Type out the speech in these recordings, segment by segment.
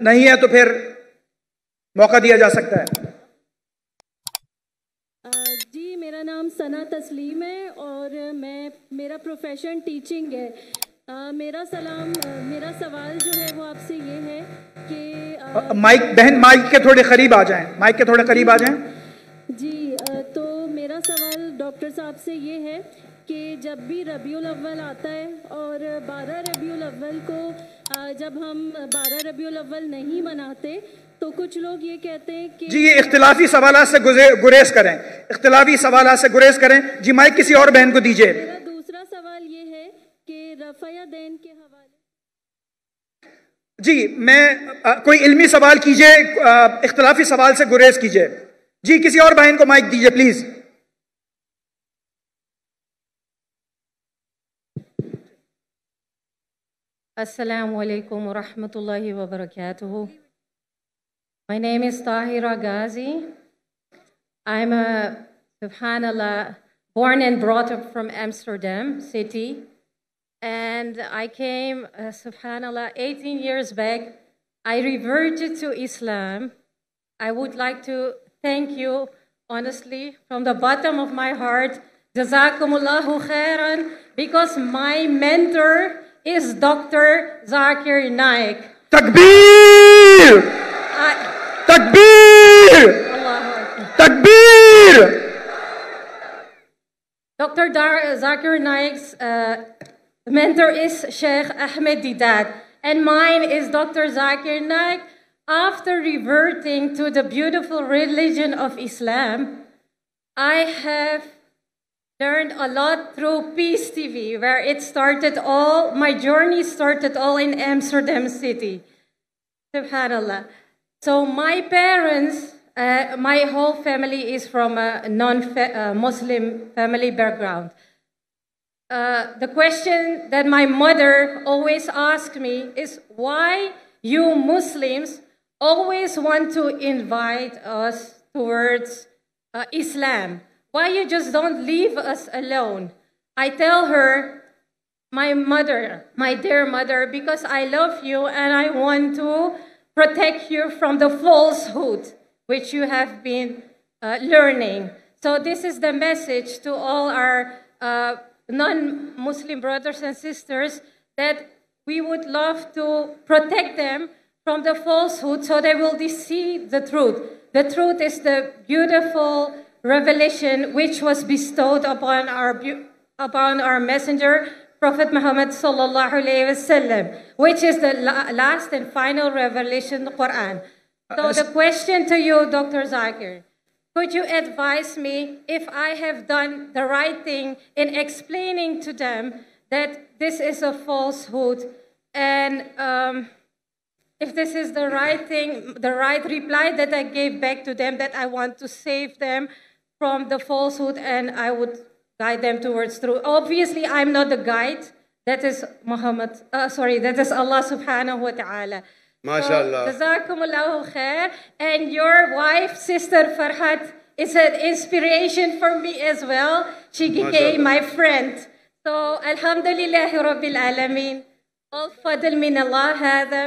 نہیں ہے تو پھر موقع دیا جا سکتا ہے۔ جی میرا نام سنا تسلیم ہے اور میں میرا پروفیشن ٹیچنگ ہے۔ میرا سلام میرا سوال جو ہے وہ آپ سے یہ ہے کہ مائک بہن مائک کے تھوڑے قریب آ جائیں۔ مائک کے تھوڑے قریب آ جائیں۔ جی تو میرا سوال ڈاکٹر صاحب سے یہ ہے کہ جب بھی ربیع الاول آتا ہے اور بارہ ربیع الاول کو جب ہم بارہ ربیع الاول نہیں مناتے تو کچھ لوگ یہ کہتے ہیں کہ جی یہ اختلافی سوالات سے گریز کریں۔ اختلافی سوالات سے گریز کریں۔ جی مائک کسی اور بہن کو دیجیے میرا دوسرا سوال یہ ہے کہ رفیہ دین کے حوالے جی میں کوئی علمی سوال کیجیے اختلافی سوال سے گریز کیجیے جی کسی اور بہن کو مائک دیجیے please. Assalamu alaikum wa rahmatullahi wa barakatuhu. My name is Tahira Ghazi. I'm a, subhanallah, born and brought up from Amsterdam city. And I came, uh, subhanallah, 18 years back. I reverted to Islam. I would like to thank you, honestly, from the bottom of my heart. Jazakumullahu khairan, because my mentor is Dr. Zakir Naik. Takbir! Uh, Takbir! Takbir! Dr. Dar- Zakir Naik's uh, mentor is Sheikh Ahmed Deedat, and mine is Dr. Zakir Naik. After reverting to the beautiful religion of Islam, I have learned a lot through Peace TV, where it started all, my journey started all in Amsterdam City. Subhanallah. So my parents, uh, my whole family is from a non-Muslim family background. Uh, the question that my mother always asked me is why you Muslims always want to invite us towards uh, Islam. Why you just don't leave us alone? I tell her, my mother, my dear mother, because I love you and I want to protect you from the falsehood which you have been uh, learning. So, this is the message to all our uh, non Muslim brothers and sisters that we would love to protect them from the falsehood so they will see the truth. The truth is the beautiful revelation which was bestowed upon our, upon our messenger, Prophet Muhammad sallallahu alaihi wasallam, which is the last and final revelation, the Quran. So the question to you, Dr. Zakir, could you advise me if I have done the right thing in explaining to them that this is a falsehood and um, if this is the right thing, the right reply that I gave back to them, that I want to save them from the falsehood and I would guide them towards truth. Obviously, I'm not the guide. That is Muhammad, uh, sorry, that is Allah subhanahu wa ta'ala. MashaAllah. So, Jazakum khair. And your wife, sister Farhat, is an inspiration for me as well. She became my friend. So, Alhamdulillah Rabbil Alameen. All fadl min Allah hada.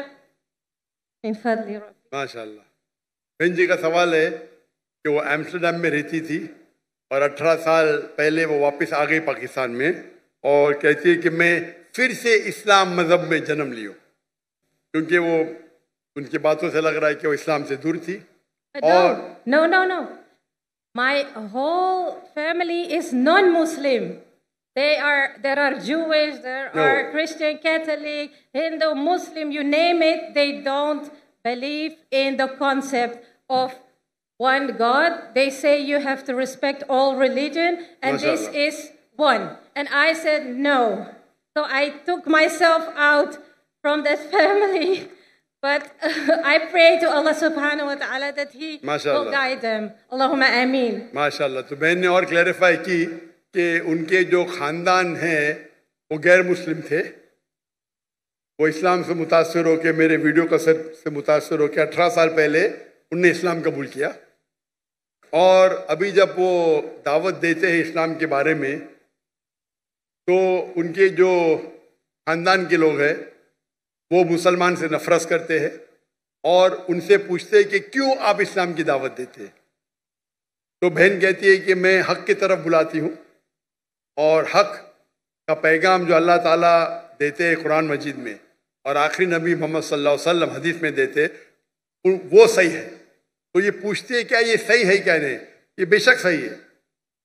Min fadli Rabbi. MashaAllah. Benji ka sawal hai. کہ وہ Amsterdam میں رہتی تھی اور اٹھارہ سال پہلے وہ واپس آ گئی پاکستان میں اور کہتی ہے کہ میں پھر سے اسلام مذہب میں جنم لیوں کیونکہ وہ ان کی باتوں سے لگ رہا ہے کہ وہ اسلام سے دور تھی uh, اور no no no my whole family is non Muslim They are, there are Jewish, there no. are Christian, Catholic, Hindu, Muslim, you name it. They don't believe in the concept of one God. They say you have to respect all religion, and this MashaAllah. is one. And I said no. So I took myself out from that family. But I pray to Allah subhanahu wa ta'ala that He will MashaAllah. guide them. Allahumma ameen. माशाल्लाह तो बहन ने और clarify की कि उनके जो ख़ानदान हैं वो गैर मुस्लिम थे वो इस्लाम से मुतासर होकर मेरे वीडियो कसर से मुतासर होकर अठारह साल पहले उनने इस्लाम कबूल किया اور ابھی جب وہ دعوت دیتے ہیں اسلام کے بارے میں، تو ان کے جو خاندان کے لوگ ہیں، وہ مسلمان سے نفرت کرتے ہیں اور ان سے پوچھتے کہ کیوں آپ اسلام کی دعوت دیتے ہیں؟ تو بہن کہتی ہے کہ میں حق کی طرف بلاتی ہوں اور حق کا پیغام جو اللہ تعالیٰ دیتے ہیں قرآن مجید میں اور آخری نبی محمد صلی اللہ علیہ وسلم حدیث میں دیتے وہ صحیح ہے۔ تو یہ پوچھتے ہیں کیا یہ صحیح ہے کیا نہیں یہ بے شک صحیح ہے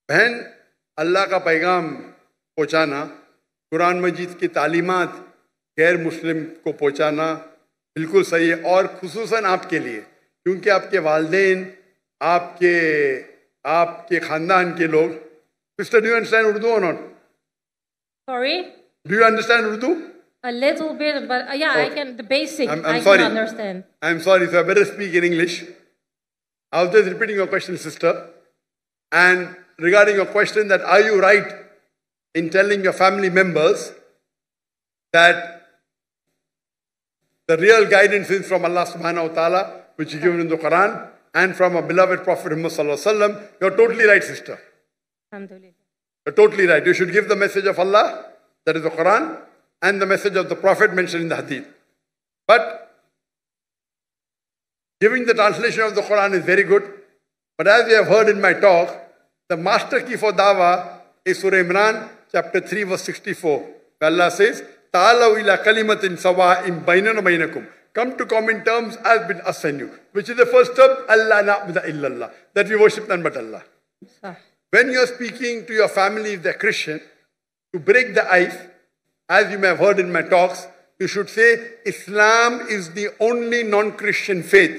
بہن اللہ کا پیغام پہنچانا قرآن مجید کی تعلیمات غیر مسلم کو پہنچانا بالکل صحیح ہے اور خصوصاً آپ کے لیے کیونکہ آپ کے والدین آپ کے آپ کے خاندان کے لوگ sister do you understand Urdu اور not sorry do you understand Urdu A little bit, but uh, yeah, okay. I oh. can, the basic, I'm, I'm I sorry. understand. I'm sorry, so I better speak in English. I was just repeating your question, sister. And regarding your question that are you right in telling your family members that the real guidance is from Allah subhanahu wa ta'ala, which is given in the Quran, and from our beloved Prophet Muhammad sallallahu alaihi wasallam. You're totally right, sister. You're totally right. You should give the message of Allah, that is the Quran, and the message of the Prophet mentioned in the Hadith. But giving the translation of the Quran is very good. But as you have heard in my talk, the master key for dawa is Surah Imran, chapter 3, verse 64. Where Allah says, Ta'alaw ila kalimatin sawa'im bainana bainakum. Come to common terms as between us and you. Which is the first term, Allah na'budu illallah. That we worship none but Allah. When you're speaking to your family, if they're Christian, to break the ice, as you may have heard in my talks, you should say Islam is the only non Christian faith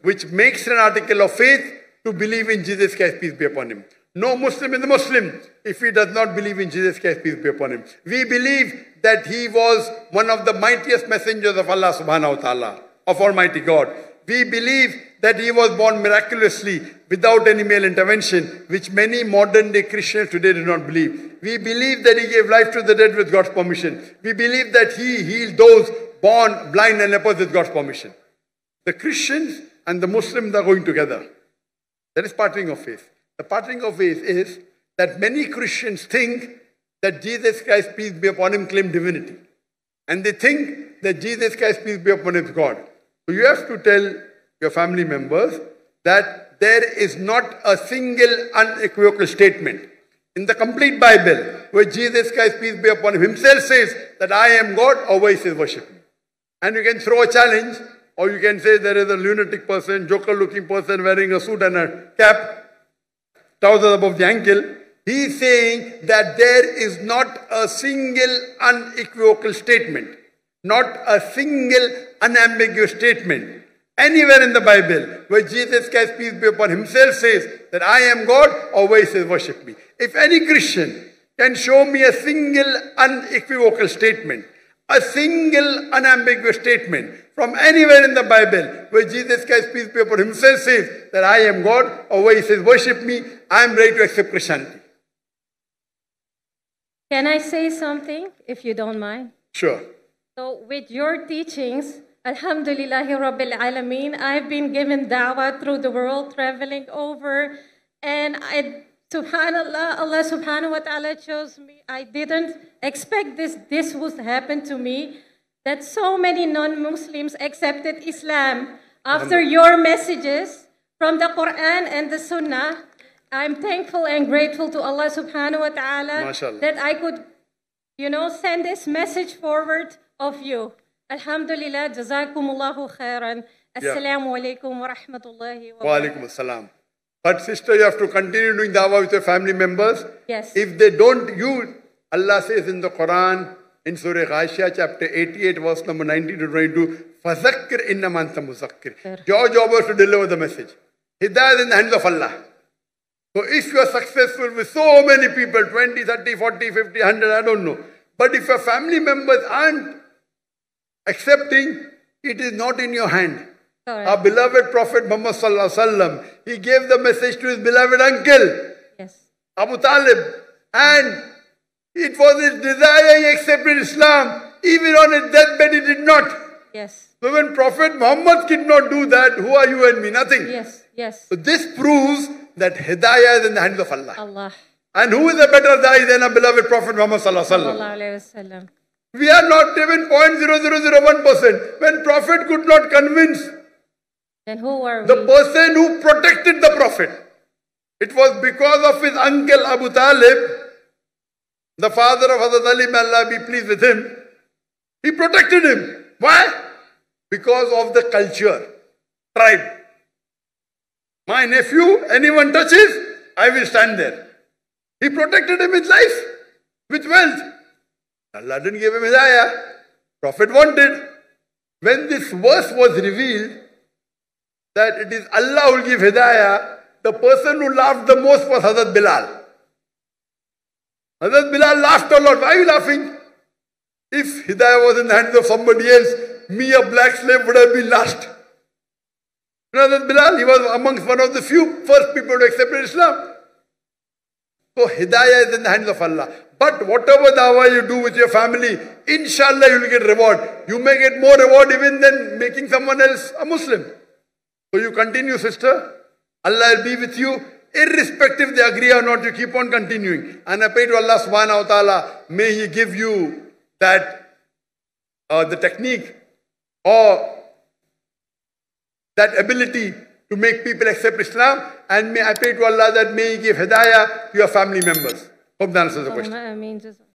which makes an article of faith to believe in Jesus Christ, peace be upon him. No Muslim is a Muslim if he does not believe in Jesus Christ, peace be upon him. We believe that he was one of the mightiest messengers of Allah subhanahu wa ta'ala, of Almighty God. We believe that he was born miraculously without any male intervention, which many modern day Christians today do not believe. We believe that he gave life to the dead with God's permission. We believe that he healed those born blind and lepers with God's permission. The Christians and the Muslims are going together. That is parting of faith. The parting of faith is that many Christians think that Jesus Christ, peace be upon him, claimed divinity. And they think that Jesus Christ, peace be upon him, is God. So you have to tell your family members that there is not a single unequivocal statement in the complete Bible where Jesus Christ, peace be upon him, himself says that I am God, where he says. And you can throw a challenge, or you can say there is a lunatic person, joker looking person wearing a suit and a cap, trousers above the ankle. He is saying that there is not a single unequivocal statement, not a single unambiguous statement anywhere in the Bible where Jesus Christ, peace be upon himself, says that I am God or where he says worship me. If any Christian can show me a single unequivocal statement, a single unambiguous statement from anywhere in the Bible where Jesus Christ, peace be upon himself, says that I am God or where he says worship me, I am ready to accept Christianity. Can I say something, if you don't mind? Sure. So, with your teachings, Alhamdulillahi Rabbil Alameen, I've been given dawah through the world, traveling over, and I, subhanallah, Allah subhanahu wa ta'ala chose me. I didn't expect this, this would happen to me, that so many non Muslims accepted Islam after your messages from the Quran and the Sunnah. I'm thankful and grateful to Allah subhanahu wa ta'ala that I could you know, send this message forward of you. Alhamdulillah, jazakumullahu khairan. Assalamu alaikum wa rahmatullahi wa Wa alaikum assalam. But sister, you have to continue doing dawah with your family members. Yes. If they don't, you, Allah says in the Quran, in Surah Ghashiyah, chapter 88, verse number 19 to 22, فَذَكِّرْ إِنَّمَا أَنْتَ مُذَكِّرْ Your job is to deliver the message. Hidayah is in the hands of Allah. So if you are successful with so many people, 20, 30, 40, 50, 100, I don't know. But if your family members aren't accepting, it is not in your hand. Correct. Our beloved Prophet Muhammad Sallallahu Alaihi Wasallam, he gave the message to his beloved uncle, Yes. Abu Talib. And it was his desire he accepted Islam. Even on his deathbed, he did not. Yes. So when Prophet Muhammad did not do that, who are you and me? Nothing. Yes. Yes. So this proves that Hidayah is in the hands of Allah. Allah. And who is a better Dai than our beloved Prophet Muhammad Sallallahu Alaihi Wasallam? We are not even 0.0001%. When Prophet could not convince Then who are The we? person who protected the Prophet. It was because of his uncle Abu Talib, the father of Hazrat Ali, may Allah be pleased with him. He protected him. Why? Because of the culture, tribe. My nephew, anyone touches, I will stand there. He protected him with life, with wealth. Allah didn't give him hidayah. Prophet wanted. When this verse was revealed, that it is Allah will give hidayah, the person who laughed the most was Hazrat Bilal. Hazrat Bilal laughed a lot. Why are you laughing? If hidayah was in the hands of somebody else, me, a black slave, would have been lost. Know, Bilal, he was amongst one of the few first people to accept Islam. So hidayah is in the hands of Allah. But whatever dawah you do with your family, inshallah you will get reward. You may get more reward even than making someone else a Muslim. So you continue, sister. Allah will be with you. Irrespective they agree or not, you keep on continuing. And I pray to Allah subhanahu wa ta'ala, may He give you that, uh, the technique or that ability to make people accept Islam. And may I pray to Allah that may He give hidayah to your family members. Hope that answers the question. Allahumma ameen. Jazakallah.